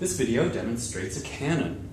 This video demonstrates a cannon.